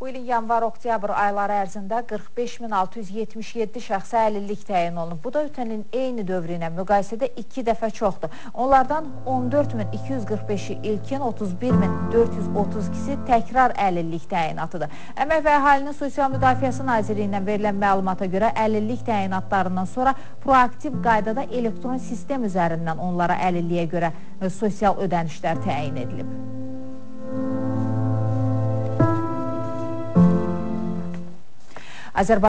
Bu ilin yanvar-oktyabr ayları ərzində 45677 şəxsə əlillik təyin olunub. Bu da ötən ilin eyni dövrü ilə müqayisədə 2 dəfə çoxdur. Onlardan 14245-i ilkin, 31432-si təkrar əlillik təyinatıdır. Əmək və Əhalinin Sosial Müdafiəsi Nazirliyindən verilən məlumata görə əlillik təyinatlarından sonra proaktiv qaydada elektron sistem üzərindən onlara əlilliyə görə sosial ödənişlər təyin edilib. Azerbaijan